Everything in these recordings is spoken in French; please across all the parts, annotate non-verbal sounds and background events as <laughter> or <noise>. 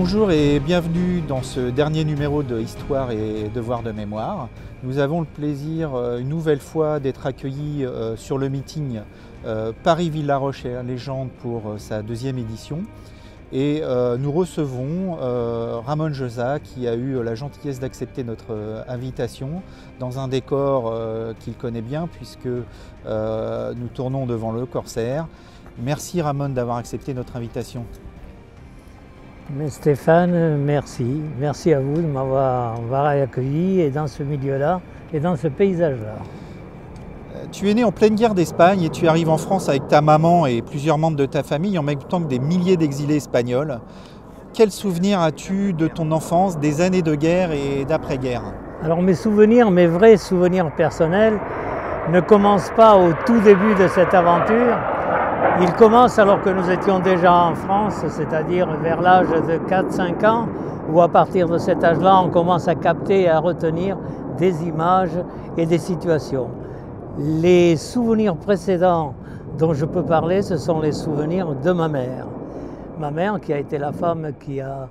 Bonjour et bienvenue dans ce dernier numéro de Histoire et Devoir de mémoire. Nous avons le plaisir euh, une nouvelle fois d'être accueillis euh, sur le meeting euh, Paris-Villaroche et légende pour sa deuxième édition. Et nous recevons Ramon Josa qui a eu la gentillesse d'accepter notre invitation dans un décor qu'il connaît bien puisque nous tournons devant le Corsaire. Merci Ramon d'avoir accepté notre invitation. Mais Stéphane, merci. Merci à vous de m'avoir accueilli et dans ce milieu-là et dans ce paysage-là. Euh, tu es né en pleine guerre d'Espagne et tu arrives en France avec ta maman et plusieurs membres de ta famille en même temps que des milliers d'exilés espagnols. Quels souvenirs as-tu de ton enfance, des années de guerre et d'après-guerre? Alors mes souvenirs, mes vrais souvenirs personnels, ne commencent pas au tout début de cette aventure, il commence alors que nous étions déjà en France, c'est-à-dire vers l'âge de 4-5 ans, où à partir de cet âge-là, on commence à capter et à retenir des images et des situations. Les souvenirs précédents dont je peux parler, ce sont les souvenirs de ma mère. Ma mère qui a été la femme qui a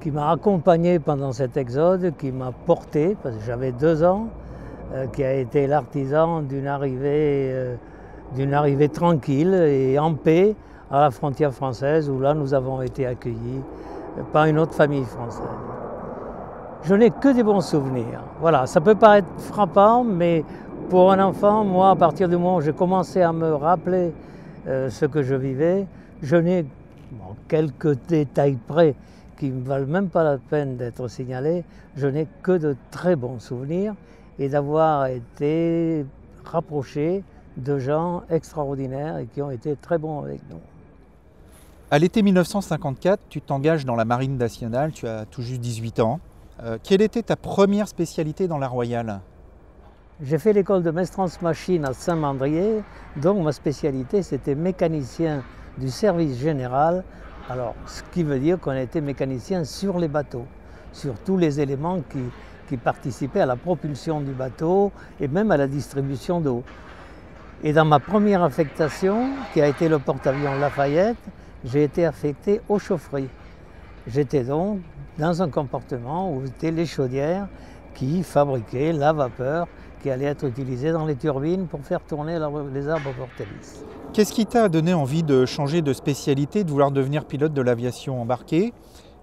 qui m'a accompagné pendant cet exode, qui m'a porté, parce que j'avais deux ans, euh, qui a été l'artisan d'une arrivée euh, d'une arrivée tranquille et en paix à la frontière française où là nous avons été accueillis par une autre famille française. Je n'ai que des bons souvenirs. Voilà, ça peut paraître frappant, mais pour un enfant, moi, à partir du moment où j'ai commencé à me rappeler euh, ce que je vivais, je n'ai quelques détails près qui ne valent même pas la peine d'être signalés, je n'ai que de très bons souvenirs et d'avoir été rapproché de gens extraordinaires et qui ont été très bons avec nous. À l'été 1954, tu t'engages dans la Marine nationale, tu as tout juste 18 ans. Euh, quelle était ta première spécialité dans la Royale J'ai fait l'école de maîtresse machine à Saint-Mandrier, donc ma spécialité c'était mécanicien du service général. Alors, ce qui veut dire qu'on était mécanicien sur les bateaux, sur tous les éléments qui, qui participaient à la propulsion du bateau et même à la distribution d'eau. Et dans ma première affectation, qui a été le porte-avions Lafayette, j'ai été affecté aux chaufferies. J'étais donc dans un comportement où étaient les chaudières qui fabriquaient la vapeur qui allait être utilisée dans les turbines pour faire tourner les arbres portalis. Qu'est-ce qui t'a donné envie de changer de spécialité, de vouloir devenir pilote de l'aviation embarquée?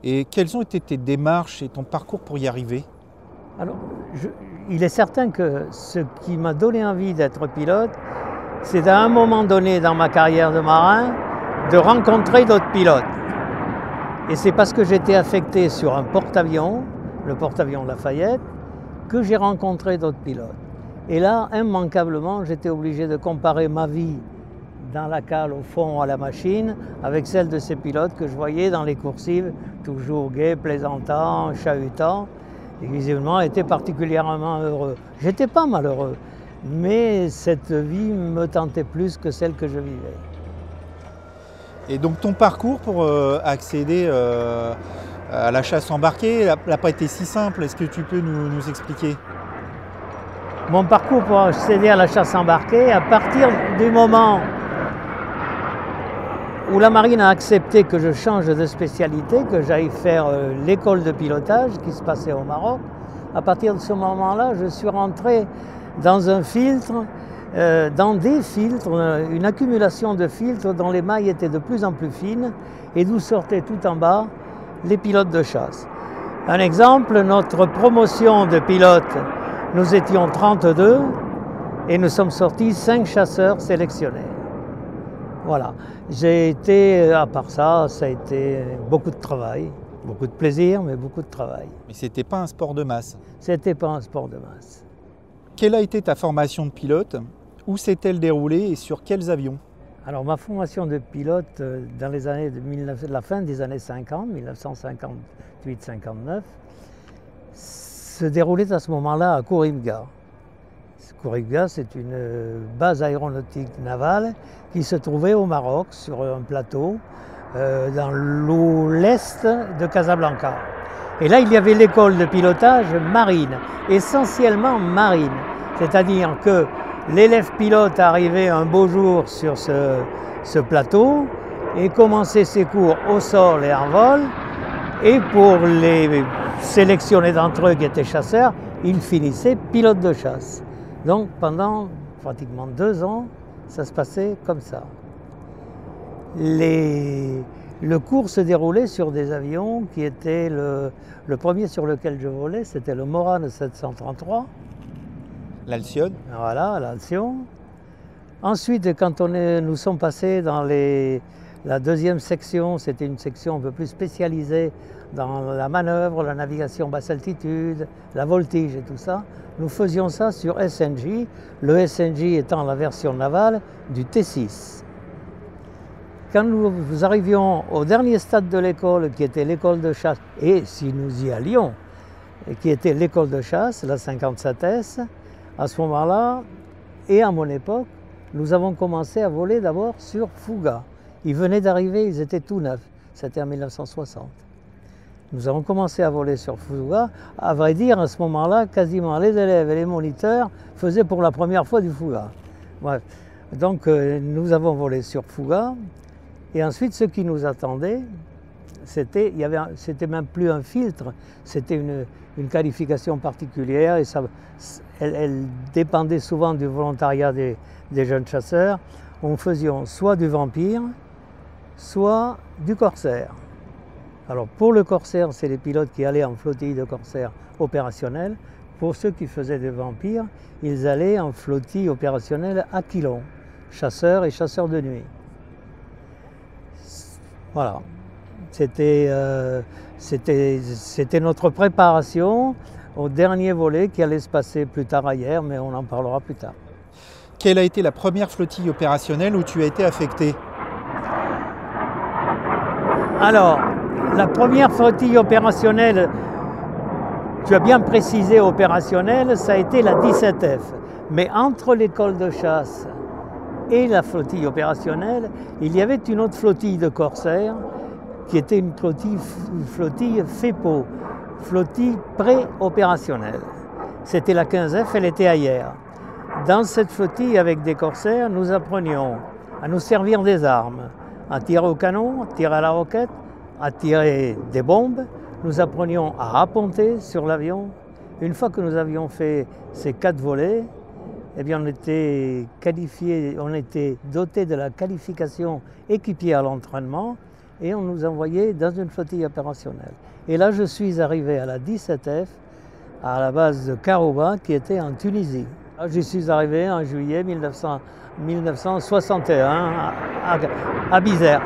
Et quelles ont été tes démarches et ton parcours pour y arriver? Alors, il est certain que ce qui m'a donné envie d'être pilote, c'est à un moment donné dans ma carrière de marin de rencontrer d'autres pilotes. Et c'est parce que j'étais affecté sur un porte-avions, le porte-avions Lafayette, que j'ai rencontré d'autres pilotes. Et là, immanquablement, j'étais obligé de comparer ma vie dans la cale au fond à la machine avec celle de ces pilotes que je voyais dans les coursives, toujours gais, plaisantants, chahutants, et visiblement étaient particulièrement heureux. J'étais pas malheureux, mais cette vie me tentait plus que celle que je vivais. Et donc ton parcours pour euh, accéder euh, à la chasse embarquée n'a pas été si simple. Est-ce que tu peux nous, expliquer? Mon parcours pour accéder à la chasse embarquée, à partir du moment où la marine a accepté que je change de spécialité, que j'aille faire euh, l'école de pilotage qui se passait au Maroc, à partir de ce moment-là, je suis rentré dans un filtre, euh, dans des filtres, euh, une accumulation de filtres dont les mailles étaient de plus en plus fines et d'où sortaient tout en bas les pilotes de chasse. Un exemple, notre promotion de pilotes, nous étions 32 et nous sommes sortis 5 chasseurs sélectionnés. Voilà. J'ai été, à part ça, ça a été beaucoup de travail, beaucoup de plaisir, mais beaucoup de travail. Mais c'était pas un sport de masse C'était pas un sport de masse. Quelle a été ta formation de pilote? Où s'est-elle déroulée et sur quels avions? Alors ma formation de pilote euh, dans les années de la fin des années 50, 1958-59, se déroulait à ce moment-là à Kouribga. C'est une euh, base aéronautique navale qui se trouvait au Maroc sur un plateau euh, dans l'est de Casablanca. Et là, il y avait l'école de pilotage marine, essentiellement marine. C'est-à-dire que l'élève pilote arrivait un beau jour sur ce, plateau et commençait ses cours au sol et en vol. Et pour les sélectionnés d'entre eux qui étaient chasseurs, ils finissaient pilotes de chasse. Donc pendant pratiquement deux ans, ça se passait comme ça. Le cours se déroulait sur des avions qui étaient le, premier sur lequel je volais, c'était le Morane 733. L'Alcyon Voilà, l'Alcyon. Ensuite, quand on est, nous sommes passés dans la deuxième section, c'était une section un peu plus spécialisée dans la manœuvre, la navigation basse altitude, la voltige et tout ça. Nous faisions ça sur SNJ, le SNJ étant la version navale du T6. Quand nous arrivions au dernier stade de l'école, qui était l'école de chasse, et si nous y allions, qui était l'école de chasse, la 57S, à ce moment-là, et à mon époque, nous avons commencé à voler d'abord sur Fouga. Ils venaient d'arriver, ils étaient tout neufs. C'était en 1960. Nous avons commencé à voler sur Fouga. À vrai dire, à ce moment-là, quasiment les élèves et les moniteurs faisaient pour la première fois du Fouga. Donc euh, nous avons volé sur Fouga. Et ensuite, ce qui nous attendait, c'était, c'était même plus un filtre, c'était une, qualification particulière et ça, elle, dépendait souvent du volontariat des, des jeunes chasseurs. On faisait soit du vampire, soit du corsaire. Alors pour le corsaire, c'est les pilotes qui allaient en flottille de corsaire opérationnelle. Pour ceux qui faisaient des vampires, ils allaient en flottille opérationnelle à Quilon, chasseurs et chasseurs de nuit. Voilà. Euh, c'était notre préparation au dernier volet qui allait se passer plus tard ailleurs, mais on en parlera plus tard. Quelle a été la première flottille opérationnelle où tu as été affecté? Alors, la première flottille opérationnelle, tu as bien précisé opérationnelle, ça a été la 17F. Mais entre l'école de chasse et la flottille opérationnelle, il y avait une autre flottille de corsaires qui était une flottille, FEPO, flottille pré-opérationnelle. C'était la 15F, elle était ailleurs. Dans cette flottille avec des corsaires, nous apprenions à nous servir des armes, à tirer au canon, à tirer à la roquette, à tirer des bombes. Nous apprenions à raponter sur l'avion. Une fois que nous avions fait ces quatre volets, eh bien, on était qualifié, on était doté de la qualification équipier à l'entraînement et on nous envoyait dans une flottille opérationnelle. Et là, je suis arrivé à la 17F, à la base de Karouba, qui était en Tunisie. Je suis arrivé en juillet 1961 à, à Bizerte.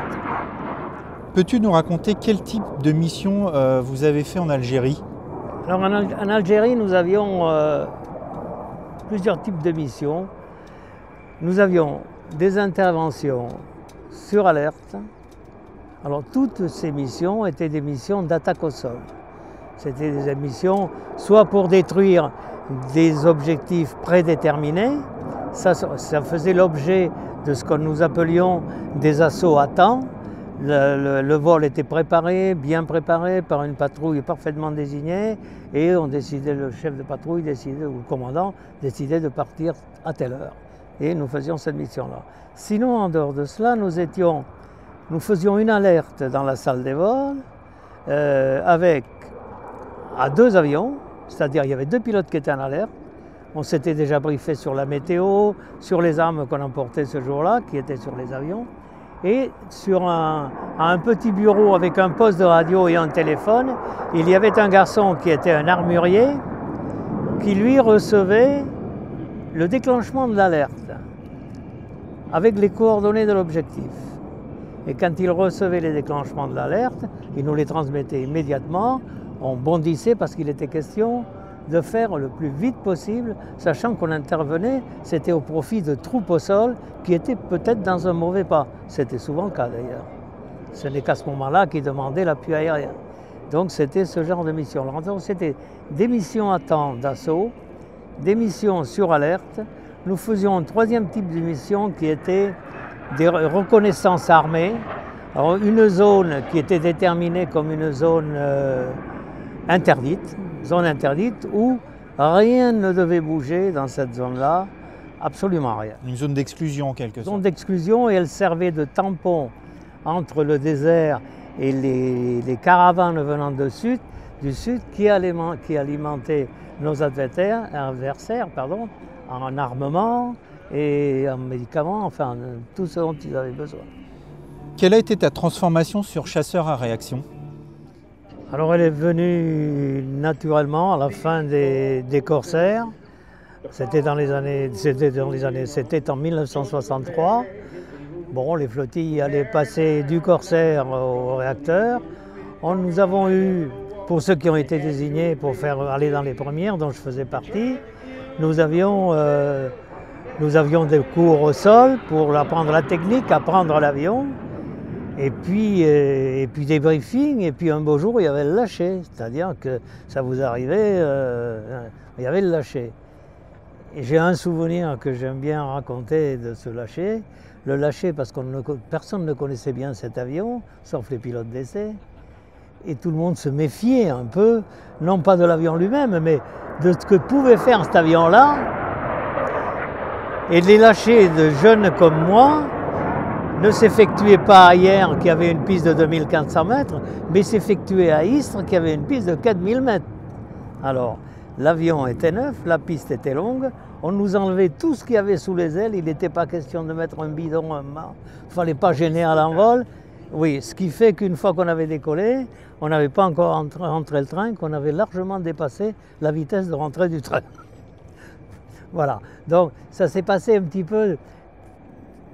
Peux-tu nous raconter quel type de mission euh, vous avez fait en Algérie? Alors en, Algérie, nous avions euh, plusieurs types de missions. Nous avions des interventions sur alerte. Alors toutes ces missions étaient des missions d'attaque au sol. C'était des missions soit pour détruire des objectifs prédéterminés, ça, ça faisait l'objet de ce que nous appelions des assauts à temps, le, vol était préparé, bien préparé par une patrouille parfaitement désignée et on décidait, le chef de patrouille décidait, ou le commandant décidait de partir à telle heure. Et nous faisions cette mission-là. Sinon, en dehors de cela, nous étions, faisions une alerte dans la salle des vols euh, avec à deux avions, c'est-à-dire il y avait deux pilotes qui étaient en alerte. On s'était déjà briefé sur la météo, sur les armes qu'on emportait ce jour-là, qui étaient sur les avions. Et sur un, petit bureau avec un poste de radio et un téléphone, il y avait un garçon qui était un armurier qui lui recevait le déclenchement de l'alerte avec les coordonnées de l'objectif. Et quand il recevait les déclenchements de l'alerte, il nous les transmettait immédiatement. On bondissait parce qu'il était question de faire le plus vite possible, sachant qu'on intervenait, c'était au profit de troupes au sol qui étaient peut-être dans un mauvais pas. C'était souvent le cas d'ailleurs. Ce n'est qu'à ce moment-là qu'ils demandaient l'appui aérien. Donc c'était ce genre de mission. C'était des missions à temps d'assaut, des missions sur alerte. Nous faisions un troisième type de mission qui était des reconnaissances armées. Une zone qui était déterminée comme une zone euh, interdite, zone interdite où rien ne devait bouger dans cette zone-là, absolument rien. Une zone d'exclusion en quelque sorte. Zone d'exclusion et elle servait de tampon entre le désert et les, caravanes venant de sud, du sud qui, qui alimentaient nos adversaires, pardon, en armement et en médicaments, enfin tout ce dont ils avaient besoin. Quelle a été ta transformation sur chasseur à réaction? Alors elle est venue naturellement à la fin des, corsaires. C'était dans les années, c'était en 1963. Bon, les flottilles allaient passer du corsaire au réacteur. nous avons eu, pour ceux qui ont été désignés pour faire aller dans les premières, dont je faisais partie, nous avions, euh, nous avions des cours au sol pour apprendre la technique, apprendre l'avion. Et puis, euh, et puis des briefings, et puis un beau jour, il y avait le lâcher. C'est-à-dire que ça vous arrivait, euh, il y avait le lâcher. J'ai un souvenir que j'aime bien raconter de ce lâcher le lâcher parce que personne ne connaissait bien cet avion, sauf les pilotes d'essai. Et tout le monde se méfiait un peu, non pas de l'avion lui-même, mais de ce que pouvait faire cet avion-là. Et les lâchers de jeunes comme moi ne s'effectuaient pas à Hier, qui avait une piste de 2400 mètres, mais s'effectuaient à Istres, qui avait une piste de 4000 mètres. Alors, l'avion était neuf, la piste était longue, on nous enlevait tout ce qu'il y avait sous les ailes. Il n'était pas question de mettre un bidon, un mât. Il fallait pas gêner à l'envol. Oui, ce qui fait qu'une fois qu'on avait décollé, on n'avait pas encore rentré le train, qu'on avait largement dépassé la vitesse de rentrée du train. <laughs> voilà. Donc ça s'est passé un petit peu,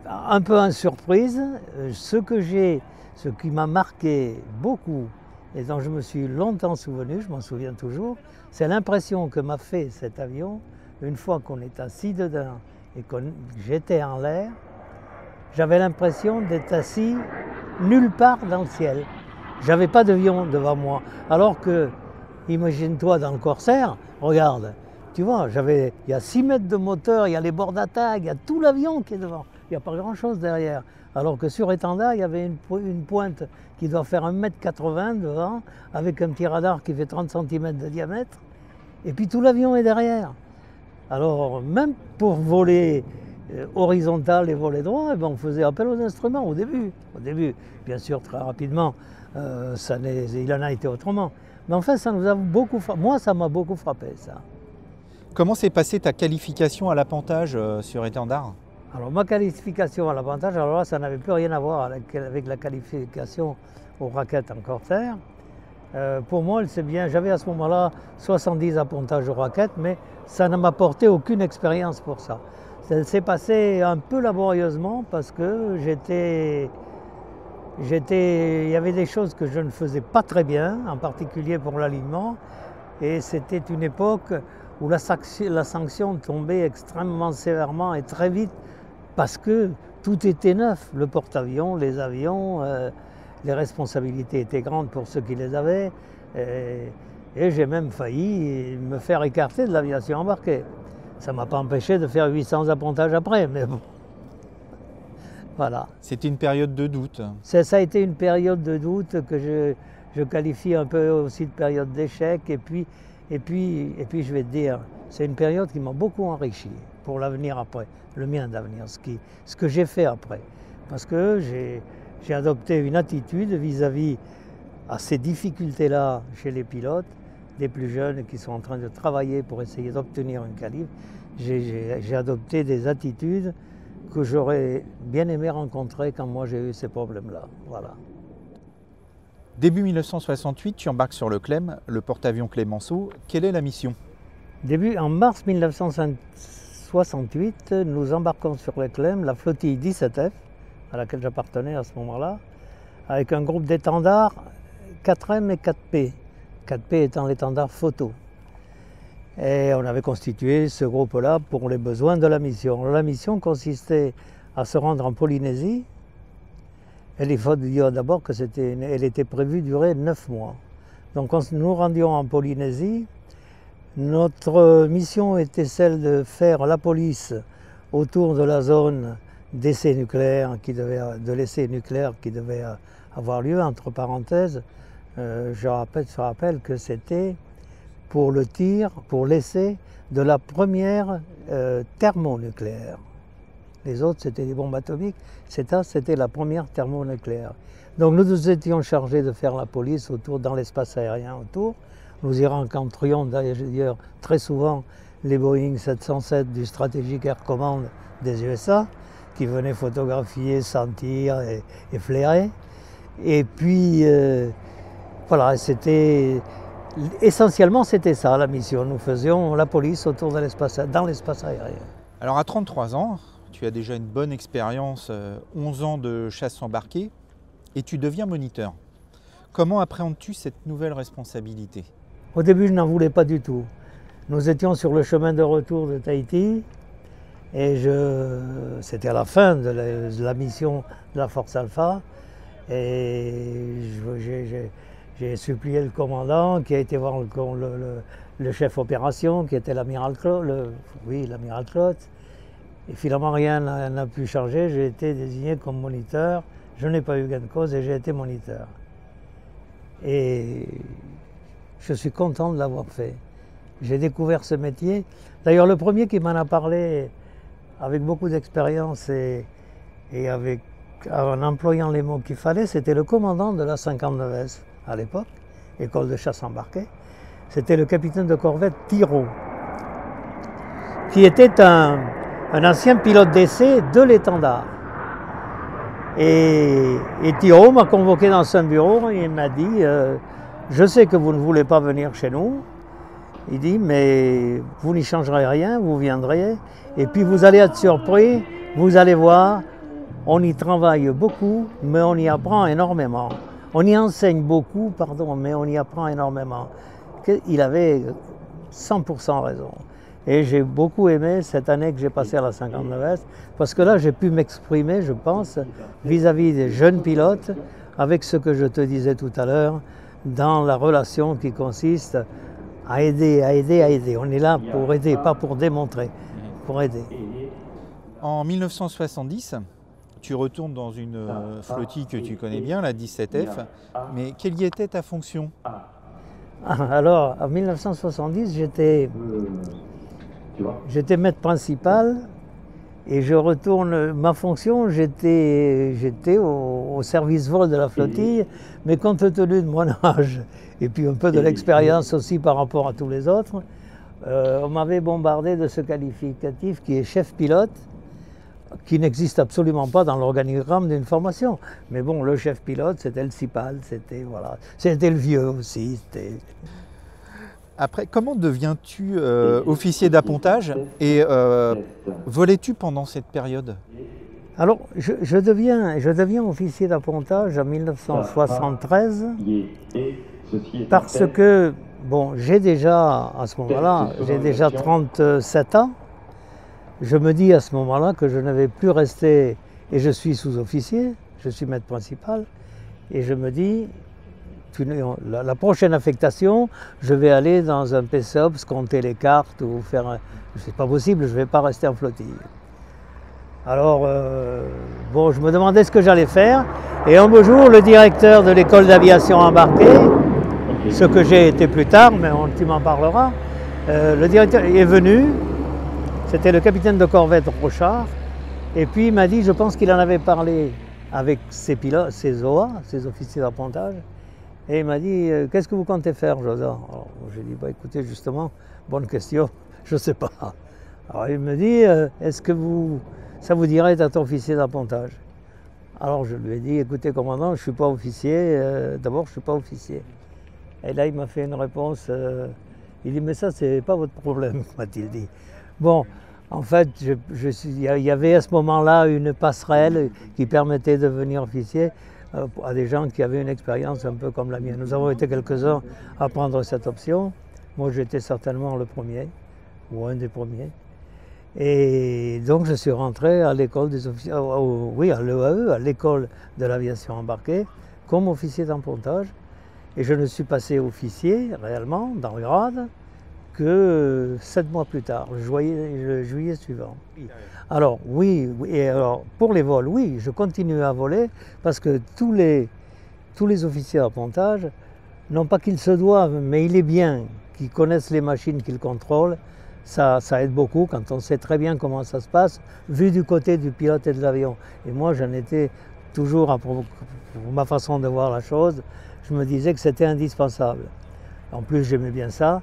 un peu en surprise. Euh, ce que j'ai, ce qui m'a marqué beaucoup et dont je me suis longtemps souvenu, je m'en souviens toujours, c'est l'impression que m'a fait cet avion une fois qu'on est assis dedans et que j'étais en l'air, j'avais l'impression d'être assis nulle part dans le ciel. J'avais pas d'avion devant moi. Alors que, imagine-toi dans le Corsair, regarde, tu vois, il y a 6 mètres de moteur, il y a les bords d'attaque, il y a tout l'avion qui est devant. Il n'y a pas grand-chose derrière. Alors que sur étendard, il y avait une, pointe qui doit faire 1m80 devant, avec un petit radar qui fait 30 cm de diamètre. Et puis tout l'avion est derrière. Alors, même pour voler euh, horizontal et voler droit, eh ben, on faisait appel aux instruments au début. Au début, bien sûr, très rapidement, euh, il en a été autrement. Mais enfin, ça nous a beaucoup Moi, ça m'a beaucoup frappé, ça. Comment s'est passée ta qualification à l'appontage euh, sur étendard Alors, ma qualification à l'appontage, alors là, ça n'avait plus rien à voir avec, la qualification aux raquettes en corsaire. Euh, pour moi, bien. J'avais à ce moment-là 70 appontages aux raquettes, mais ça ne m'apportait aucune expérience pour ça. Ça s'est passé un peu laborieusement parce que j'étais, j'étais, il y avait des choses que je ne faisais pas très bien, en particulier pour l'alignement, et c'était une époque où la, sanction tombait extrêmement sévèrement et très vite parce que tout était neuf, le porte-avions, les avions. Euh, les responsabilités étaient grandes pour ceux qui les avaient. Et, j'ai même failli me faire écarter de l'aviation embarquée. Ça ne m'a pas empêché de faire 800 appontages après, mais bon. Voilà. C'était une période de doute. Ça, a été une période de doute que je, je qualifie un peu aussi de période d'échec. Et puis, et, puis, et puis, je vais te dire, c'est une période qui m'a beaucoup enrichi pour l'avenir après, le mien d'avenir, ce, ce que j'ai fait après. Parce que j'ai j'ai adopté une attitude vis-à-vis à ces difficultés-là chez les pilotes, des plus jeunes qui sont en train de travailler pour essayer d'obtenir un calibre. J'ai adopté des attitudes que j'aurais bien aimé rencontrer quand moi j'ai eu ces problèmes-là. Voilà. Début 1968, tu embarques sur le Clem, le porte-avions Clémenceau. Quelle est la mission? Début, En mars 1968, nous embarquons sur le Clem, la flottille 17F, à laquelle j'appartenais à ce moment-là, avec un groupe d'étendards 4M et 4P. 4P étant l'étendard photo. Et on avait constitué ce groupe-là pour les besoins de la mission. La mission consistait à se rendre en Polynésie. Et il faut dire d'abord que c'était, elle était prévue durer neuf mois. Donc quand nous rendions en Polynésie, notre mission était celle de faire la police autour de la zone d'essais nucléaires qui devait, de l'essai nucléaire qui devait avoir lieu, entre parenthèses, euh, je, rappelle, que c'était pour le tir, pour l'essai de la première euh, thermonucléaire. Les autres, c'était des bombes atomiques. C'était la première thermonucléaire. Donc nous nous étions chargés de faire la police autour, dans l'espace aérien autour. Nous y rencontrions d'ailleurs très souvent les Boeing 707 du Strategic Air Command des USA qui venaient photographier, sentir et, flairer. Et puis, euh, voilà, c'était essentiellement c'était ça la mission. Nous faisions la police autour de l'espace, dans l'espace aérien. Alors à 33 ans, tu as déjà une bonne expérience, 11 euh, ans de chasse embarquée, et tu deviens moniteur. Comment appréhendes-tu cette nouvelle responsabilité? Au début, je n'en voulais pas du tout. Nous étions sur le chemin de retour de Tahiti, et c'était à la fin de la, mission de la Force Alpha, et j'ai supplié le commandant qui a été voir le, chef opération, qui était l'amiral Claude, oui, l'amiral Claude. Et finalement, rien n'a pu changer. J'ai été désigné comme moniteur. Je n'ai pas eu gain de cause et j'ai été moniteur. Et je suis content de l'avoir fait. J'ai découvert ce métier. D'ailleurs, le premier qui m'en a parlé avec beaucoup d'expérience et, avec, en employant les mots qu'il fallait, c'était le commandant de la 59S à l'époque, école de chasse embarquée. C'était le capitaine de corvette Thiraud, qui était un, ancien pilote d'essai de l'étendard. Et, et m'a convoqué dans son bureau et m'a dit euh, Je sais que vous ne voulez pas venir chez nous. Il dit Mais vous n'y changerez rien, vous viendrez. Et puis vous allez être surpris, vous allez voir, on y travaille beaucoup, mais on y apprend énormément. On y enseigne beaucoup, pardon, mais on y apprend énormément. Il avait 100% raison. Et j'ai beaucoup aimé cette année que j'ai passée à la 59S, parce que là, j'ai pu m'exprimer, je pense, vis-à-vis des jeunes pilotes, avec ce que je te disais tout à l'heure, dans la relation qui consiste à aider, à aider, à aider. On est là pour aider, pas pour démontrer, pour aider. En 1970, tu retournes dans une euh, flottille que tu connais bien, la 17F, mais quelle y était ta fonction? <laughs> Alors, en 1970, j'étais J'étais maître principal et je retourne. Ma fonction, j'étais, j'étais au, service vol de la flottille, mais compte tenu de mon âge et puis un peu de l'expérience aussi par rapport à tous les autres, euh, on m'avait bombardé de ce qualificatif qui est chef pilote, qui n'existe absolument pas dans l'organigramme d'une formation. Mais bon, le chef pilote, c'était le CIPAL, c'était voilà, c'était le vieux aussi. Après, comment deviens-tu euh, officier d'appontage et euh, volais-tu pendant cette période? Alors, je, deviens, je deviens officier d'appontage en 1973 parce que, bon, j'ai déjà, à ce moment-là, j'ai déjà 37 ans. Je me dis à ce moment-là que je ne vais plus rester, et je suis sous-officier, je suis maître principal, et je me dis, la, prochaine affectation, je vais aller dans un PCOPS, compter les cartes ou faire un... C'est pas possible, je ne vais pas rester en flottille. Alors, euh, bon, je me demandais ce que j'allais faire. Et un beau jour, le directeur de l'école d'aviation embarquée, ce que j'ai été plus tard, mais on, tu m'en parleras, euh, le directeur est venu, c'était le capitaine de corvette Rochard, et puis il m'a dit, je pense qu'il en avait parlé avec ses pilotes, ses OA, ses officiers d'appontage, et il m'a dit, euh, qu'est-ce que vous comptez faire, Josan J'ai dit, bah, écoutez, justement, bonne question, <laughs> je ne sais pas. Alors il me dit, euh, est-ce que vous, ça vous dirait d'être officier d'appontage? Alors je lui ai dit, écoutez, commandant, je ne suis pas officier, euh, d'abord, je ne suis pas officier. Et là, il m'a fait une réponse, il dit, mais ça, c'est pas votre problème, <laughs> m'a-t-il dit. Bon, en fait, je, il y avait à ce moment-là une passerelle qui permettait de devenir officier. Euh, à des gens qui avaient une expérience un peu comme la mienne. Nous avons été quelques-uns à prendre cette option. Moi, j'étais certainement le premier, ou un des premiers. Et donc, je suis rentré à l'école des officiers, oui, à l'EAE, à l'école de l'aviation embarquée, comme officier d'empontage. Et je ne suis passé officier, réellement, dans le grade, que sept mois plus tard, le juillet, suivant. Alors oui, pour les vols, oui, je continue à voler parce que tous les, officiers d'appontage, non pas qu'ils se doivent, mais il est bien qu'ils connaissent les machines qu'ils contrôlent, ça, ça, aide beaucoup quand on sait très bien comment ça se passe, vu du côté du pilote et de l'avion. Et moi, j'en étais toujours, pour ma façon de voir la chose, je me disais que c'était indispensable. En plus, j'aimais bien ça.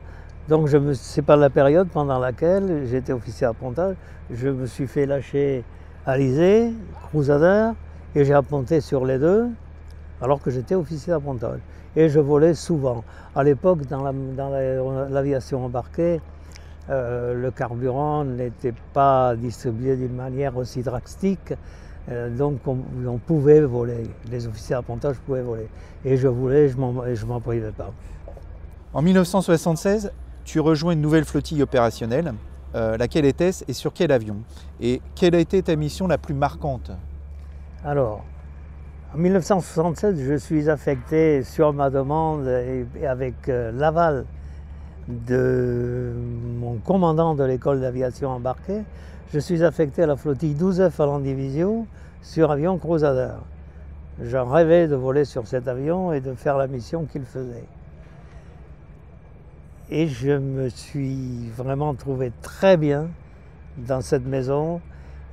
Donc, c'est pas la période pendant laquelle j'étais officier appontage. Je me suis fait lâcher Alizé, Crusader, et j'ai apponté sur les deux, alors que j'étais officier d'appontage. Et je volais souvent. À l'époque, dans l'aviation la, embarquée, euh, le carburant n'était pas distribué d'une manière aussi drastique, euh, donc on, pouvait voler. Les officiers d'appontage pouvaient voler. Et je voulais, je ne m'en privais pas. En 1976, tu rejoins une nouvelle flottille opérationnelle. Euh, laquelle était-ce et sur quel avion? Et quelle a été ta mission la plus marquante? Alors, en 1967, je suis affecté sur ma demande et avec euh, l'aval de mon commandant de l'école d'aviation embarquée, je suis affecté à la flottille 12F à division sur avion Crusader. J'en rêvais de voler sur cet avion et de faire la mission qu'il faisait. Et je me suis vraiment trouvé très bien dans cette maison.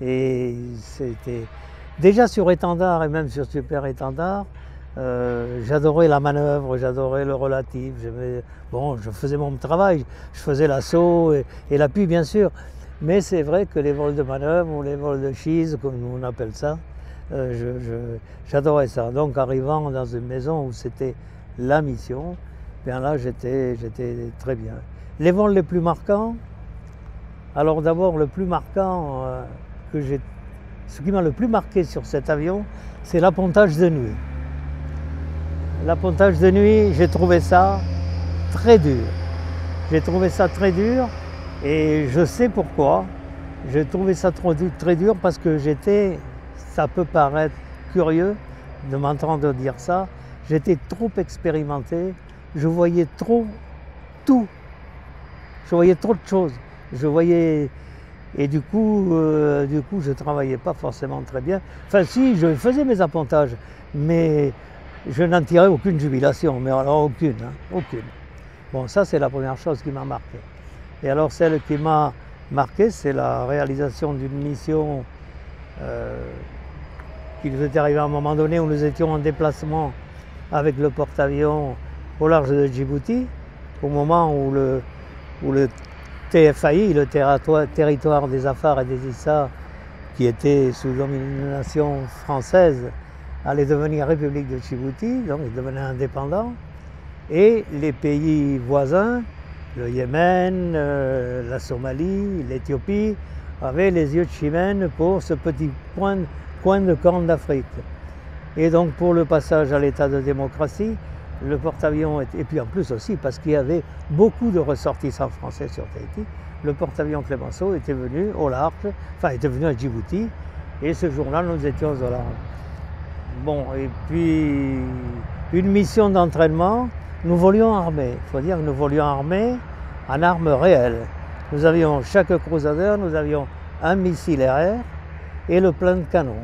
Et c'était déjà sur étendard et même sur super étendard. Euh, j'adorais la manœuvre, j'adorais le relatif. Bon, je faisais mon travail, je faisais l'assaut et, l'appui bien sûr. Mais c'est vrai que les vols de manœuvre ou les vols de chise, comme on appelle ça, euh, j'adorais ça. Donc arrivant dans une maison où c'était la mission, bien là j'étais très bien. Les vols les plus marquants, alors d'abord le plus marquant euh, que j'ai, ce qui m'a le plus marqué sur cet avion, c'est l'appontage de nuit. L'appontage de nuit, j'ai trouvé ça très dur. J'ai trouvé ça très dur et je sais pourquoi. J'ai trouvé ça très dur parce que j'étais, ça peut paraître curieux de m'entendre dire ça, j'étais trop expérimenté je voyais trop tout. Je voyais trop de choses. Je voyais. Et du coup, euh, du coup, je ne travaillais pas forcément très bien. Enfin, si, je faisais mes appontages, mais je n'en tirais aucune jubilation, mais alors aucune, hein, aucune. Bon, ça, c'est la première chose qui m'a marqué. Et alors, celle qui m'a marqué, c'est la réalisation d'une mission euh, qui nous était arrivée à un moment donné où nous étions en déplacement avec le porte-avions au large de Djibouti, au moment où le, TFAI, le territoire, des Afars et des Issa, qui était sous domination française, allait devenir République de Djibouti, donc il devenait indépendant, et les pays voisins, le Yémen, euh, la Somalie, l'Éthiopie, avaient les yeux de chimène pour ce petit point, coin de corne d'Afrique. Et donc pour le passage à l'état de démocratie, le porte-avions, et puis en plus aussi parce qu'il y avait beaucoup de ressortissants français sur Tahiti, le porte-avions Clémenceau était venu au large, enfin était venu à Djibouti, et ce jour-là nous étions au large. Bon, et puis une mission d'entraînement, nous volions armés. Il faut dire que nous volions armés en armes réelles. Nous avions chaque crusader, nous avions un missile RR et le plein de canon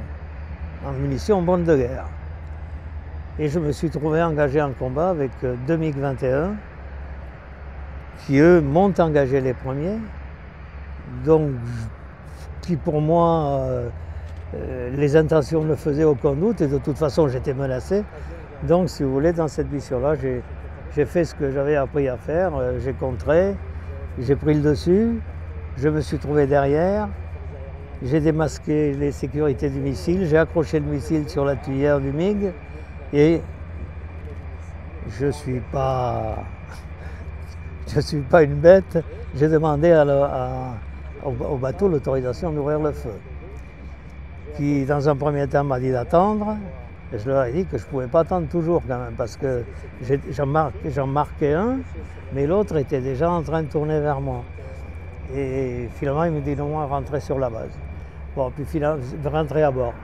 en munitions bonne de guerre. Et je me suis trouvé engagé en combat avec euh, deux MiG-21 qui, eux, m'ont engagé les premiers. Donc, qui pour moi, euh, euh, les intentions ne faisaient aucun doute et de toute façon, j'étais menacé. Donc, si vous voulez, dans cette mission-là, j'ai fait ce que j'avais appris à faire. j'ai contré, j'ai pris le dessus, je me suis trouvé derrière, j'ai démasqué les sécurités du missile, j'ai accroché le missile sur la tuyère du MiG. Et je ne suis pas <laughs> je suis pas une bête. J'ai demandé au, bateau l'autorisation d'ouvrir le feu. Qui, dans un premier temps, m'a dit d'attendre. Et je leur ai dit que je ne pouvais pas attendre toujours quand même, parce que j'en marquais un, mais l'autre était déjà en train de tourner vers moi. Et finalement, il me dit non, moi, rentrer sur la base. Bon, puis finalement, rentrer à bord.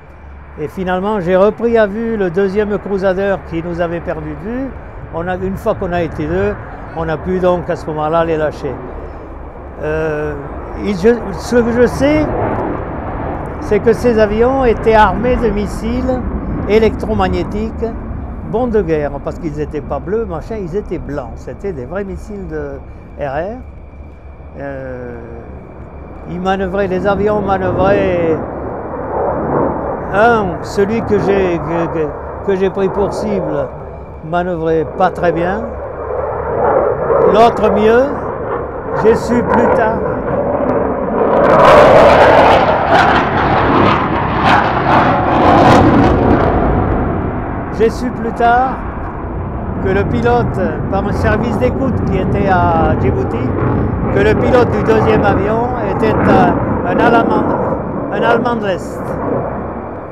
Et finalement, j'ai repris à vue le deuxième crusader qui nous avait perdu de vue. On a, une fois qu'on a été deux, on a pu donc à ce moment-là les lâcher. Euh, ce que je sais, c'est que ces avions étaient armés de missiles électromagnétiques, bons de guerre, parce qu'ils n'étaient pas bleus, machin, ils étaient blancs. C'était des vrais missiles de RR. Euh, ils manœuvraient, les avions manœuvraient. Un, celui que j'ai pris pour cible, manœuvrait pas très bien. L'autre mieux. J'ai su plus tard. J'ai su plus tard que le pilote, par un service d'écoute qui était à Djibouti, que le pilote du deuxième avion était un, Allemand, un Allemand de.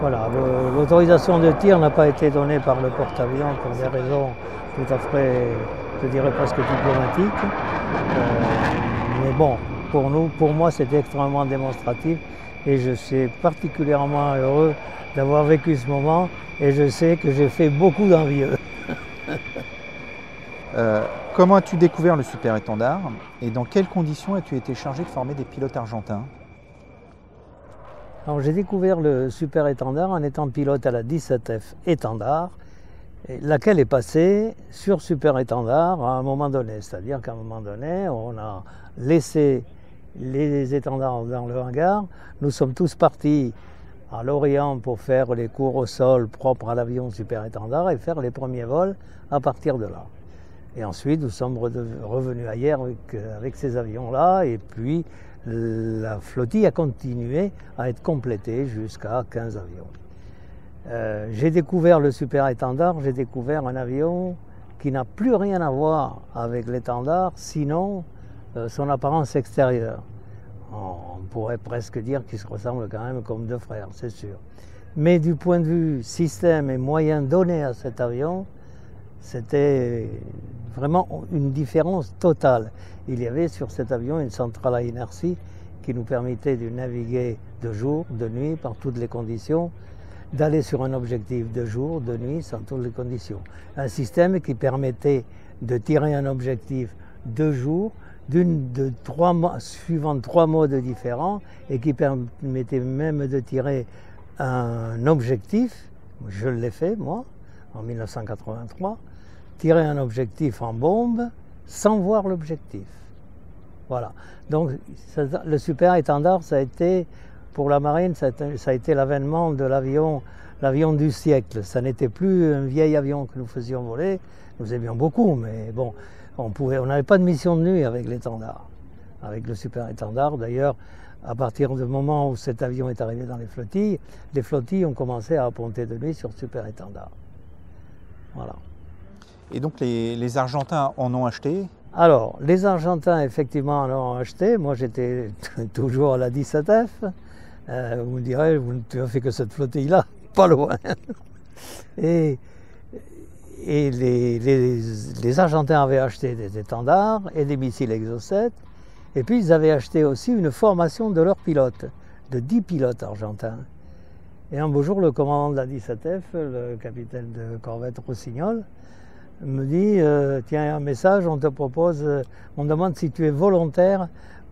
Voilà, l'autorisation de tir n'a pas été donnée par le porte-avions pour des raisons tout à fait, je dirais presque diplomatiques. Euh, mais bon, pour nous, pour moi, c'était extrêmement démonstratif et je suis particulièrement heureux d'avoir vécu ce moment et je sais que j'ai fait beaucoup d'envieux. <laughs> Euh, comment as-tu découvert le super étendard et dans quelles conditions as-tu été chargé de former des pilotes argentins? Alors j'ai découvert le super étendard en étant pilote à la 17F étendard, laquelle est passée sur super étendard à un moment donné. C'est-à-dire qu'à un moment donné, on a laissé les étendards dans le hangar. Nous sommes tous partis à Lorient pour faire les cours au sol propres à l'avion super étendard et faire les premiers vols à partir de là. Et ensuite, nous sommes revenus ailleurs avec, ces avions-là. Et puis, la flottille a continué à être complétée jusqu'à 15 avions. Euh, j'ai découvert le super étendard, j'ai découvert un avion qui n'a plus rien à voir avec l'étendard, sinon euh, son apparence extérieure. On pourrait presque dire qu'ils se ressemblent quand même comme deux frères, c'est sûr. Mais du point de vue système et moyens donnés à cet avion, c'était vraiment une différence totale. Il y avait sur cet avion une centrale à inertie qui nous permettait de naviguer de jour, de nuit, par toutes les conditions, d'aller sur un objectif de jour, de nuit, sans toutes les conditions. Un système qui permettait de tirer un objectif de jour, suivant trois modes différents, et qui permettait même de tirer un objectif. Je l'ai fait, moi, en 1983 tirer un objectif en bombe sans voir l'objectif. Voilà. Donc le super étendard, ça a été, pour la marine, ça a été, l'avènement de l'avion, l'avion du siècle. Ça n'était plus un vieil avion que nous faisions voler. Nous aimions beaucoup, mais bon, on n'avait pas de mission de nuit avec l'étendard, avec le super étendard. D'ailleurs, à partir du moment où cet avion est arrivé dans les flottilles, les flottilles ont commencé à apponter de nuit sur super étendard. Voilà. Et donc les, Argentins en ont acheté? Alors, les Argentins, effectivement, en ont acheté. Moi, j'étais <laughs> toujours à la 17F. Euh, vous me direz, vous ne fait que cette flottille-là, <laughs> pas loin. et, et les, les, Argentins avaient acheté des étendards et des missiles Exocet. Et puis, ils avaient acheté aussi une formation de leurs pilotes, de 10 pilotes argentins. Et un beau jour, le commandant de la 17F, le capitaine de corvette Rossignol, me dit euh, tiens un message, on te propose, euh, on demande si tu es volontaire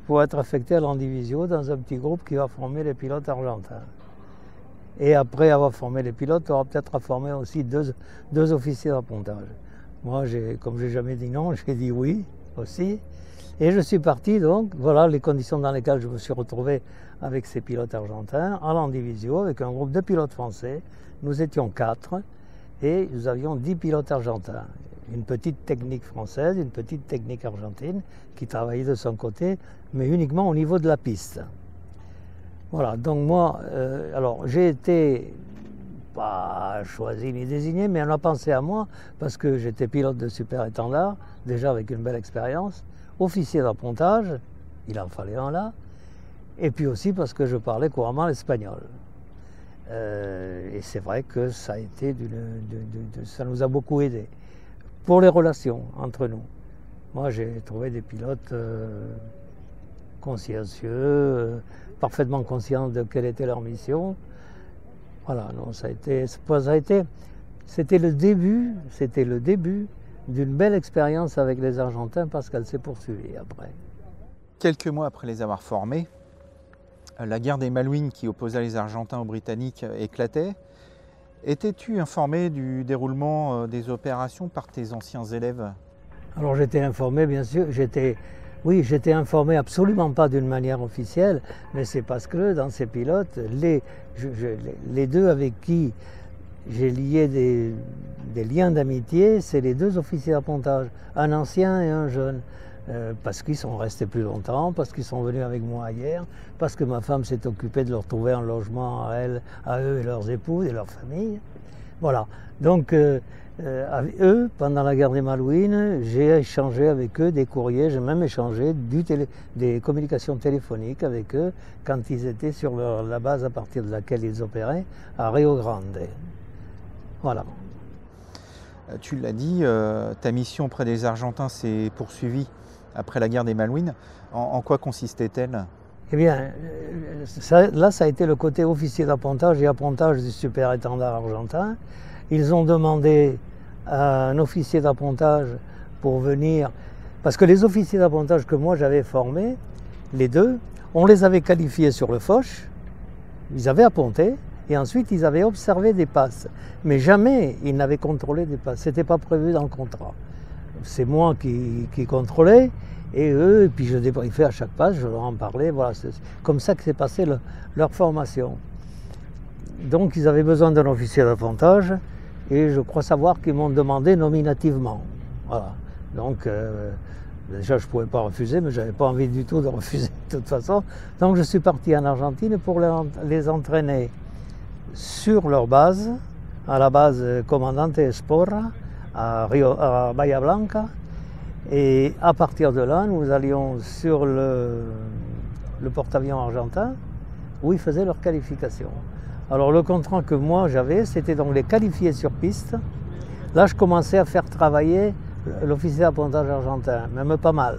pour être affecté à l'Andivisio dans un petit groupe qui va former les pilotes argentins. Et après avoir formé les pilotes, tu auras peut-être à former aussi deux, deux officiers d'appontage. Moi, comme j'ai jamais dit non, <laughs> j'ai dit oui aussi. Et je suis parti donc, voilà les conditions dans lesquelles je me suis retrouvé avec ces pilotes argentins, à l'Andivisio, avec un groupe de pilotes français. Nous étions quatre et nous avions dix pilotes argentins. Une petite technique française, une petite technique argentine qui travaillait de son côté, mais uniquement au niveau de la piste. Voilà, donc moi, euh, alors j'ai été pas choisi ni désigné, mais on a pensé à moi parce que j'étais pilote de super étendard, déjà avec une belle expérience, officier d'appontage, il en fallait un là, et puis aussi parce que je parlais couramment l'espagnol. Euh, et c'est vrai que ça a été ça nous a beaucoup aidé pour les relations entre nous. Moi, j'ai trouvé des pilotes euh, consciencieux, euh, parfaitement conscients de quelle était leur mission. Voilà, non, ça a été, ça a été, c'était le début, c'était le début d'une belle expérience avec les Argentins parce qu'elle s'est poursuivie après. Quelques mois après les avoir formés, la guerre des Malouines qui opposait les Argentins aux Britanniques éclatait. Étais-tu informé du déroulement euh, des opérations par tes anciens élèves? Alors j'étais informé, bien sûr. J'étais Oui, j'étais informé absolument pas d'une manière officielle, mais c'est parce que dans ces pilotes, les, deux avec qui j'ai lié des, liens d'amitié, c'est les deux officiers d'appontage, un ancien et un jeune. Euh, parce qu'ils sont restés plus longtemps, parce qu'ils sont venus avec moi hier, parce que ma femme s'est occupée de leur trouver un logement à à eux et leurs épouses et leurs familles. Voilà. Donc, euh, euh, avec eux, pendant la guerre des Malouines, j'ai échangé avec eux des courriers, j'ai même échangé des communications téléphoniques avec eux quand ils étaient sur la base à partir de laquelle ils opéraient, à Rio Grande. Voilà. Tu l'as dit, ta mission auprès des Argentins s'est poursuivie après la guerre des Malouines. En, quoi consistait-elle? Eh bien, là, ça a été le côté officier d'appontage et appontage du super-étendard argentin. Ils ont demandé à un officier d'appontage pour venir, parce que les officiers d'appontage que moi j'avais formés, les deux, on les avait qualifiés sur le Foch, ils avaient apponté, et ensuite, ils avaient observé des passes. Mais jamais ils n'avaient contrôlé des passes. Ce n'était pas prévu dans le contrat. C'est moi qui, contrôlais. Et eux, et puis je débriefais à chaque passe, je leur en parlais. Voilà, c'est comme ça que s'est passée leur formation. Donc ils avaient besoin d'un officier d'avantage. Et je crois savoir qu'ils m'ont demandé nominativement. Voilà. Donc euh, déjà je ne pouvais pas refuser, mais je n'avais pas envie du tout de <laughs> refuser de toute façon. Donc je suis parti en Argentine pour les entraîner sur leur base, à la base Commandante Esporra, à, Rio, à Bahia Blanca. Et à partir de là, nous allions sur le, porte-avions argentin où ils faisaient leur qualification. Alors le contrat que moi j'avais, c'était donc les qualifier sur piste. Là, je commençais à faire travailler l'officier d'appontage argentin, même pas mal.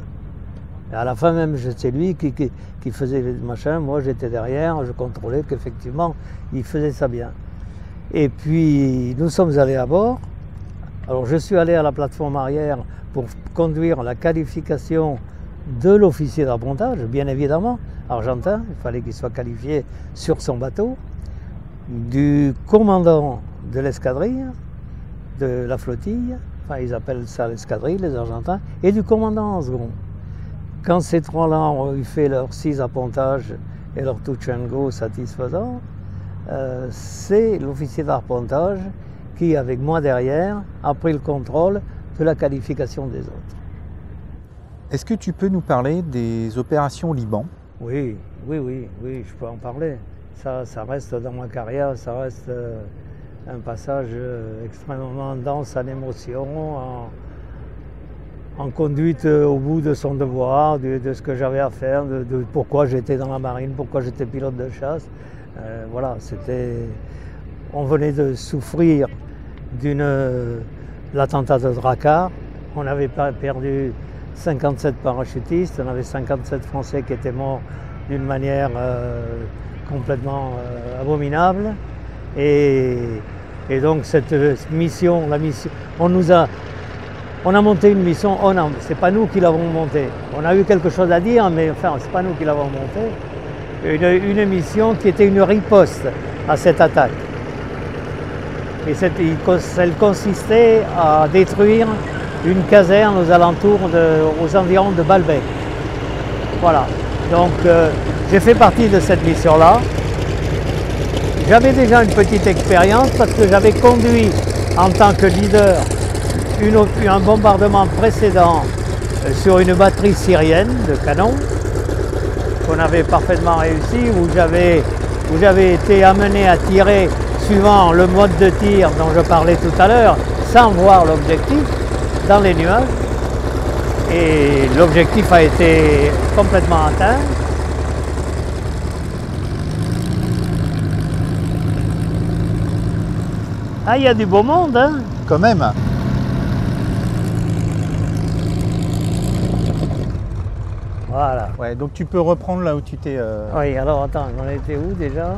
À la fin même, c'était lui qui, qui, faisait les machins, moi j'étais derrière, je contrôlais qu'effectivement, il faisait ça bien. Et puis, nous sommes allés à bord. Alors, je suis allé à la plateforme arrière pour conduire la qualification de l'officier d'appontage, bien évidemment, argentin, il fallait qu'il soit qualifié sur son bateau, du commandant de l'escadrille, de la flottille, enfin ils appellent ça l'escadrille, les Argentins, et du commandant en second. Quand ces trois-là ont fait leurs six appontages et leur touch and go satisfaisant, euh, c'est l'officier d'arpentage qui, avec moi derrière, a pris le contrôle de la qualification des autres. Est-ce que tu peux nous parler des opérations au Liban? Oui, oui, oui, oui, je peux en parler. Ça, ça reste dans ma carrière, ça reste euh, un passage euh, extrêmement dense en émotion, en, en conduite euh, au bout de son devoir, de, ce que j'avais à faire, de, pourquoi j'étais dans la marine, pourquoi j'étais pilote de chasse. Euh, voilà, c'était. On venait de souffrir d'une l'attentat de Drakkar. On avait perdu 57 parachutistes, on avait 57 Français qui étaient morts d'une manière euh, complètement abominable. Et, donc cette mission, la mission, on nous a on a monté une mission, oh non, c'est pas nous qui l'avons montée. On a eu quelque chose à dire, mais enfin, c'est pas nous qui l'avons montée. Une, mission qui était une riposte à cette attaque. Et elle consistait à détruire une caserne aux alentours, aux environs de Balbec. Voilà. Donc euh, j'ai fait partie de cette mission-là. J'avais déjà une petite expérience parce que j'avais conduit en tant que leader un bombardement précédent euh, sur une batterie syrienne de canons qu'on avait parfaitement réussi, où j'avais été amené à tirer suivant le mode de tir dont je parlais tout à l'heure, sans voir l'objectif, dans les nuages. Et l'objectif a été complètement atteint. Ah, il y a du beau monde, hein Quand même Voilà. Ouais, donc tu peux reprendre là où tu t'es. Euh, oui, alors attends, on était où déjà?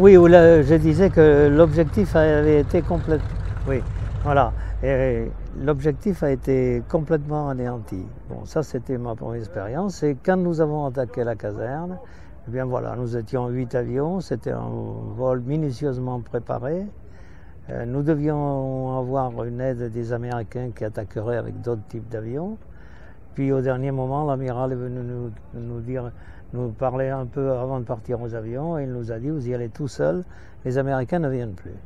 Oui, je disais que l'objectif avait été complètement. Oui, voilà. l'objectif a été complètement anéanti. Bon, ça c'était ma première expérience. Et quand nous avons attaqué la caserne, eh bien voilà, nous étions huit avions, c'était un vol minutieusement préparé. Euh, nous devions avoir une aide des Américains qui attaqueraient avec d'autres types d'avions. Puis au dernier moment, l'amiral est venu nous, dire, nous parler un peu avant de partir aux avions et il nous a dit vous y allez tout seul, les Américains ne viennent plus.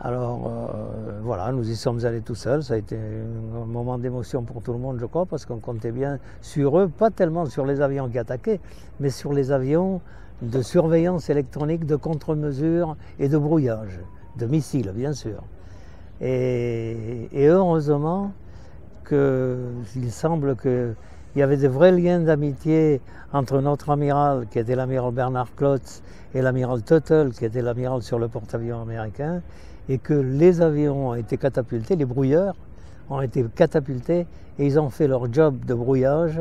Alors euh, voilà, nous y sommes allés tout seuls. Ça a été un moment d'émotion pour tout le monde, je crois, parce qu'on comptait bien sur eux, pas tellement sur les avions qui attaquaient, mais sur les avions de surveillance électronique, de contre-mesure et de brouillage, de missiles, bien sûr. Et heureusement qu'il semble qu'il y avait de vrais liens d'amitié entre notre amiral, qui était l'amiral Bernard Klotz, et l'amiral Tuttle, qui était l'amiral sur le porte-avions américain, et que les avions ont été catapultés, les brouilleurs ont été catapultés, et ils ont fait leur job de brouillage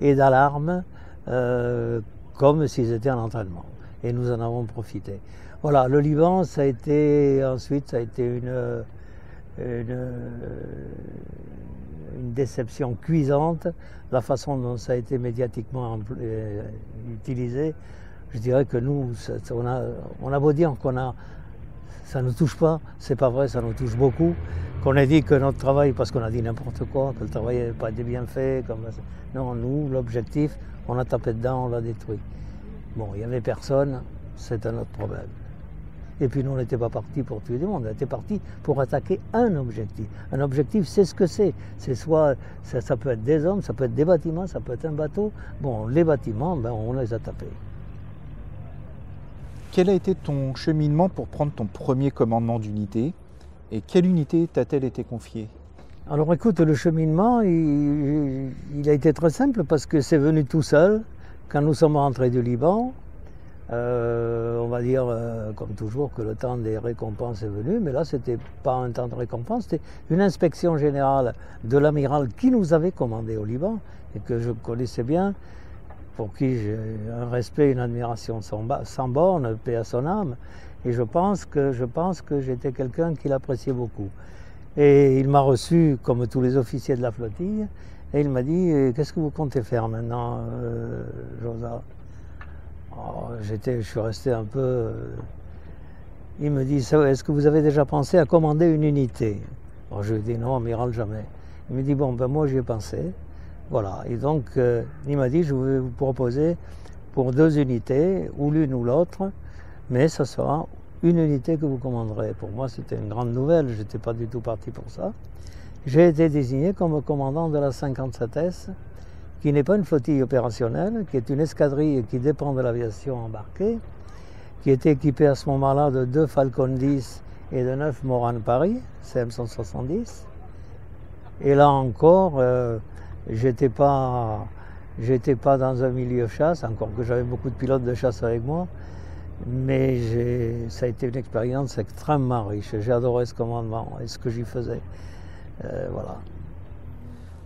et d'alarme euh, comme s'ils étaient en entraînement. Et nous en avons profité. Voilà, le Liban, ça a été ensuite, ça a été une, une, une déception cuisante, la façon dont ça a été médiatiquement euh, utilisé. Je dirais que nous, on a, on a beau dire qu'on a, ça ne nous touche pas, c'est pas vrai, ça nous touche beaucoup. Qu'on ait dit que notre travail, parce qu'on a dit n'importe quoi, que le travail n'avait pas été bien fait, comme non, nous, l'objectif, on a tapé dedans, on l'a détruit. Bon, il n'y avait personne, c'est un autre problème. Et puis nous, on n'était pas partis pour tuer du monde, on était partis pour attaquer un objectif. Un objectif, c'est ce que c'est. C'est soit, ça, ça, peut être des hommes, ça peut être des bâtiments, ça peut être un bateau. Bon, les bâtiments, ben, on les a tapés. Quel a été ton cheminement pour prendre ton premier commandement d'unité et quelle unité t'a-t-elle été confiée? Alors écoute, le cheminement, il, il, a été très simple parce que c'est venu tout seul quand nous sommes rentrés du Liban. Euh, on va dire, euh, comme toujours, que le temps des récompenses est venu, mais là, ce n'était pas un temps de récompense, c'était une inspection générale de l'amiral qui nous avait commandé au Liban et que je connaissais bien, pour qui j'ai un respect, une admiration sans, borne, paix à son âme. Et je pense que, j'étais quelqu'un qui l'appréciait beaucoup. Et il m'a reçu, comme tous les officiers de la flottille, et il m'a dit Qu'est-ce que vous comptez faire maintenant, euh, Josa oh, Je suis resté un peu. Euh, il me dit Est-ce que vous avez déjà pensé à commander une unité? Je lui ai dit Non, amiral, jamais. Il me dit Bon, ben moi j'y ai pensé. Voilà. Et donc, euh, il m'a dit Je vais vous proposer pour deux unités, ou l'une ou l'autre, mais ce sera une unité que vous commanderez. Pour moi, c'était une grande nouvelle. Je n'étais pas du tout parti pour ça. J'ai été désigné comme commandant de la 57S, qui n'est pas une flottille opérationnelle, qui est une escadrille qui dépend de l'aviation embarquée, qui était équipée à ce moment-là de deux Falcon 10 et de neuf Morane Paris, CM170. Et là encore, euh, j'étais pas, dans un milieu chasse, encore que j'avais beaucoup de pilotes de chasse avec moi, mais ça a été une expérience extrêmement riche. J'ai adoré ce commandement et ce que j'y faisais. Euh, voilà.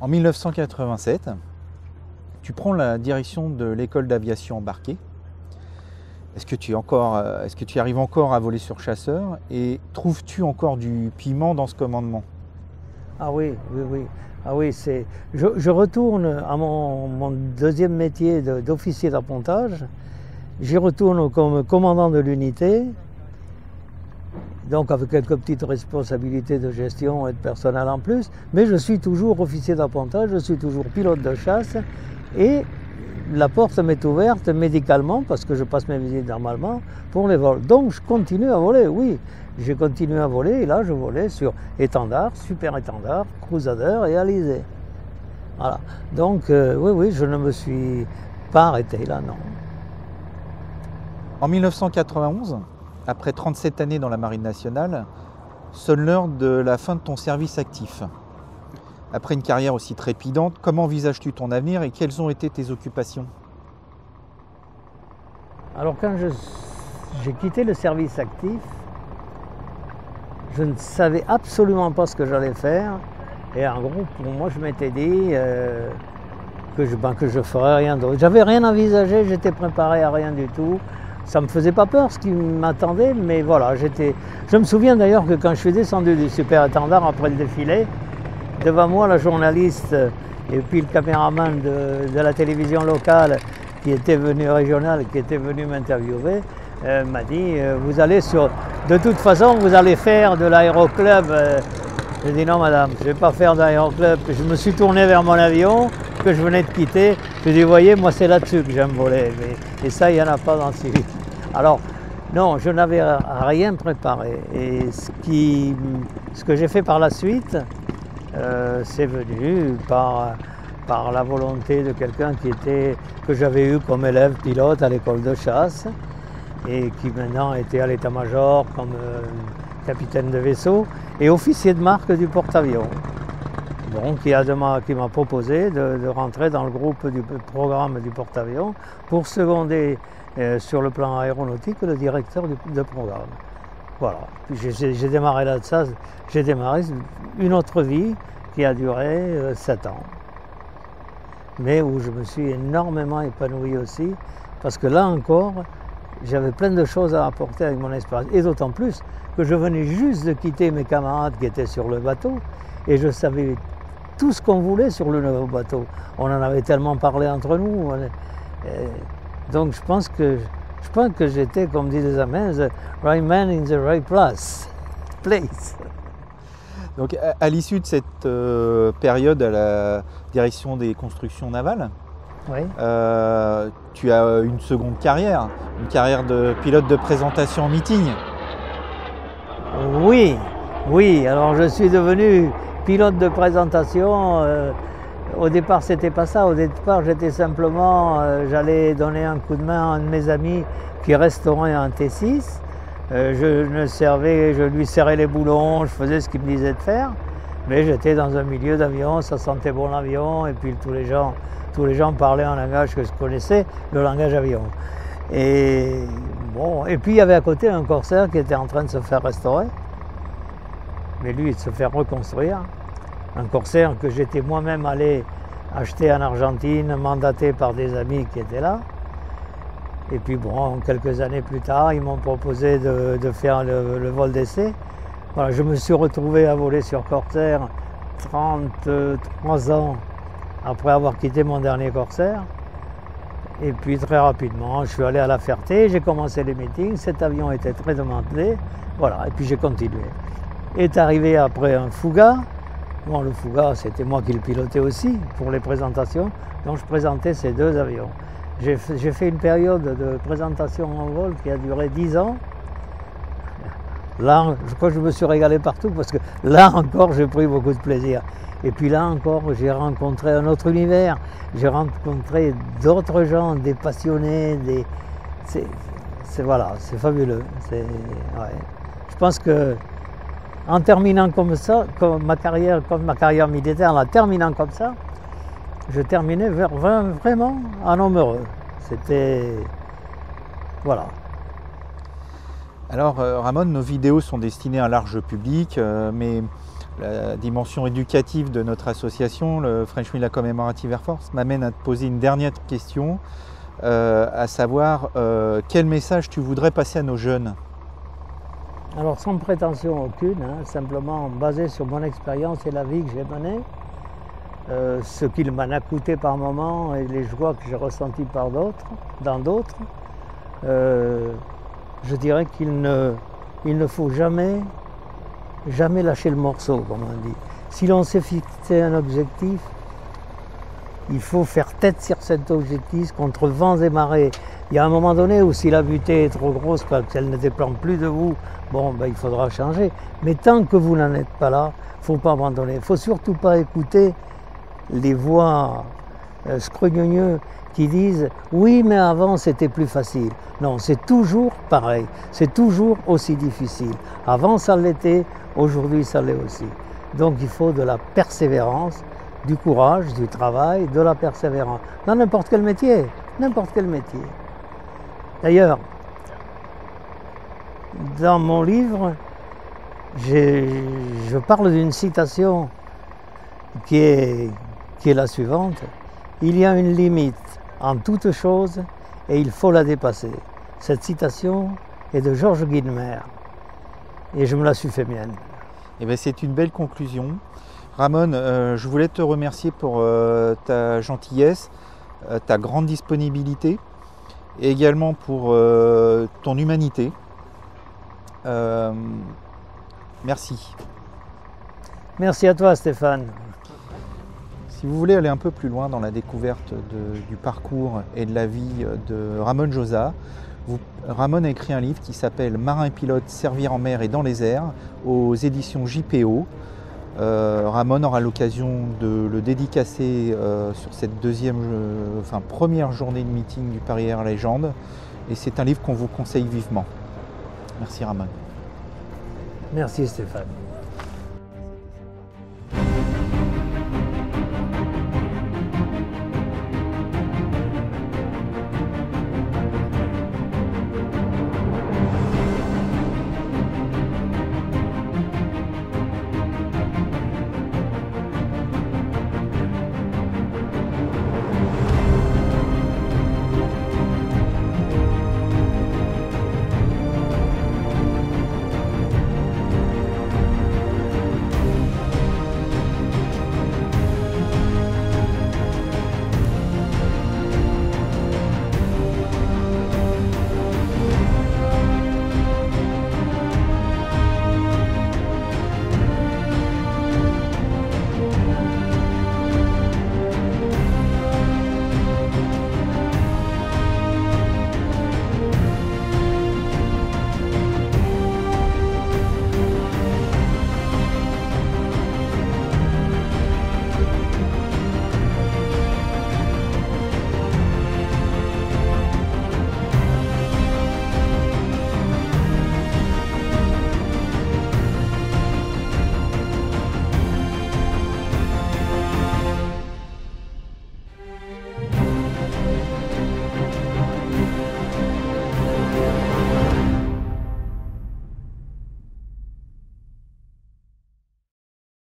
En 1987, tu prends la direction de l'école d'aviation embarquée. Est-ce que, tu encore, euh, est-ce que tu arrives encore à voler sur chasseur et trouves-tu encore du piment dans ce commandement? Ah oui, oui, oui. Ah oui, c'est. Je, retourne à mon, mon deuxième métier d'officier d'appontage. J'y retourne comme commandant de l'unité donc avec quelques petites responsabilités de gestion et de personnel en plus, mais je suis toujours officier d'appontage, je suis toujours pilote de chasse et la porte m'est ouverte médicalement parce que je passe mes visites normalement pour les vols. Donc je continue à voler, oui. J'ai continué à voler et là je volais sur étendard, super étendard, crusader et alizé. Voilà. Donc euh, oui, oui, je ne me suis pas arrêté là, non. En 1991, après 37 années dans la Marine nationale, sonne l'heure de la fin de ton service actif. Après une carrière aussi trépidante, comment envisages-tu ton avenir et quelles ont été tes occupations? Alors quand j'ai quitté le service actif, je ne savais absolument pas ce que j'allais faire. Et en gros, pour moi, je m'étais dit euh, que je ne ben, que je ferais rien d'autre. J'avais rien envisagé, j'étais préparé à rien du tout ça me faisait pas peur ce qui m'attendait, mais voilà, j'étais. Je me souviens d'ailleurs que quand je suis descendu du super étendard après le défilé, devant moi la journaliste et puis le caméraman de, la télévision locale qui était venu régional, qui était venu m'interviewer, euh, m'a dit euh, vous allez sur, de toute façon vous allez faire de l'aéroclub. Euh. J'ai dit non madame, je ne vais pas faire d'aéroclub. Je me suis tourné vers mon avion que je venais de quitter, je dis, voyez, moi c'est là-dessus que j'aime voler. et ça, il n'y en a pas dans le civil. Alors, non, je n'avais rien préparé. Et ce, qui, ce que j'ai fait par la suite, euh, c'est venu par, la volonté de quelqu'un qui était, que j'avais eu comme élève pilote à l'école de chasse et qui maintenant était à l'état-major comme euh, capitaine de vaisseau et officier de marque du porte-avions. Donc, qui m'a proposé de, rentrer dans le groupe du programme du porte-avions pour seconder euh, sur le plan aéronautique le directeur de programme. Voilà. J'ai démarré là de ça, j'ai démarré une autre vie qui a duré euh, sept ans. Mais où je me suis énormément épanoui aussi, parce que là encore, j'avais plein de choses à apporter avec mon expérience. Et d'autant plus que je venais juste de quitter mes camarades qui étaient sur le bateau, et je savais tout ce qu'on voulait sur le nouveau bateau. On en avait tellement parlé entre nous. donc je pense que je pense que j'étais, comme disent les Américains, the right man in the right place. <laughs> place. Donc à, l'issue de cette euh, période à la direction des constructions navales, euh, tu as une seconde carrière, une carrière de pilote de présentation en meeting. Oui, oui. Alors je suis devenu pilote de présentation. Euh, au départ, c'était pas ça. Au départ, j'étais simplement, euh, j'allais donner un coup de main à un de mes amis qui restaurait un T6. Euh, je ne servais, je lui serrais les boulons, je faisais ce qu'il me disait de faire. Mais j'étais dans un milieu d'avion, ça sentait bon l'avion, et puis tous les gens, tous les gens parlaient un langage que je connaissais, le langage avion. Et bon, et puis il y avait à côté un corsaire qui était en train de se faire restaurer, mais lui de se faire reconstruire un corsaire que j'étais moi-même allé acheter en Argentine, mandaté par des amis qui étaient là. Et puis bon, quelques années plus tard, ils m'ont proposé de, faire le, vol d'essai. Voilà, je me suis retrouvé à voler sur Corsair 33 ans après avoir quitté mon dernier Corsair. Et puis très rapidement, je suis allé à La Ferté, j'ai commencé les meetings, cet avion était très demandé, voilà, et puis j'ai continué. Est arrivé après un Fouga, Bon, le Fouga, c'était moi qui le pilotais aussi pour les présentations, donc je présentais ces deux avions. J'ai fait une période de présentation en vol qui a duré 10 ans. Là, je crois que je me suis régalé partout parce que là encore, j'ai pris beaucoup de plaisir. Et puis là encore, j'ai rencontré un autre univers. J'ai rencontré d'autres gens, des passionnés, des. C'est voilà, c'est fabuleux. Je pense que en terminant comme ça, comme ma carrière, militaire, en la terminant comme ça, je terminais vraiment un homme heureux. C'était. Voilà. Alors, euh, Ramon, nos vidéos sont destinées à un large public, euh, mais la dimension éducative de notre association, le French Mila Commemorative Air Force, m'amène à te poser une dernière question, euh, à savoir quel message tu voudrais passer à nos jeunes? Alors sans prétention aucune, hein, simplement basé sur mon expérience et la vie que j'ai menée, euh, ce qu'il m'en a coûté par moment et les joies que j'ai ressenties par d'autres, dans d'autres, euh, je dirais qu'il ne, ne faut jamais, jamais lâcher le morceau, comme on dit. Si l'on s'est fixé un objectif, il faut faire tête sur cet objectif contre vents et marées. Il y a un moment donné où si la butée est trop grosse qu'elle ne dépend plus de vous, bon, ben, il faudra changer. Mais tant que vous n'en êtes pas là, faut pas abandonner. Il faut surtout pas écouter les voix euh, qui disent oui, mais avant c'était plus facile. Non, c'est toujours pareil. C'est toujours aussi difficile. Avant ça l'était, aujourd'hui ça l'est aussi. Donc il faut de la persévérance, du courage, du travail, de la persévérance. Dans n'importe quel métier. N'importe quel métier. D'ailleurs, dans mon livre, je parle d'une citation qui est, la suivante. Il y a une limite en toute chose et il faut la dépasser. Cette citation est de Georges Guilmer et je me la suis fait mienne. Eh bien, c'est une belle conclusion. Ramon, euh, je voulais te remercier pour euh, ta gentillesse, euh, ta grande disponibilité et également pour euh, ton humanité. Euh, merci. Merci à toi Stéphane. Si vous voulez aller un peu plus loin dans la découverte du parcours et de la vie de Ramon Josa, Ramon a écrit un livre qui s'appelle Marin pilote, servir en mer et dans les airs aux éditions JPO. Euh, Ramon aura l'occasion de le dédicacer euh, sur cette deuxième, euh, enfin, première journée de meeting du Paris Air Légende. Et c'est un livre qu'on vous conseille vivement. Merci Ramon. Merci Stéphane.